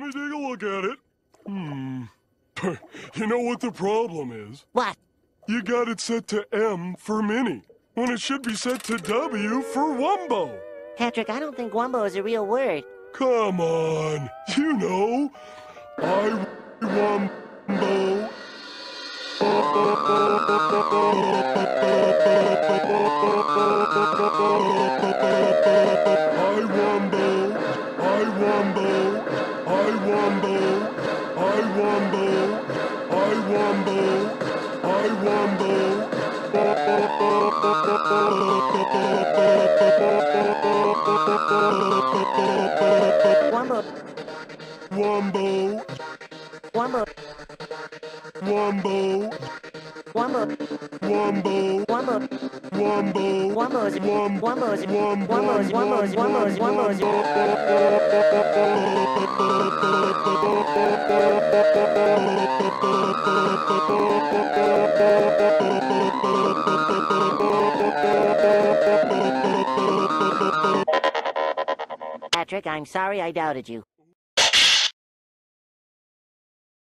Let me take a look at it. Hmm. you know what the problem is? What? You got it set to M for Mini, when it should be set to W for Wumbo. Patrick, I don't think Wumbo is a real word. Come on, you know. I Wumbo. I wumbo. I Wumbo. I Wumbo. I Wumbo. Wumbo, Wumbo. Wumbo, Wumbo. Wumbo, Wumbo. Wumbo, Wumbo. Wumbo is Wum- Wumbo is Wum- Wumbo Patrick, I'm sorry I doubted you.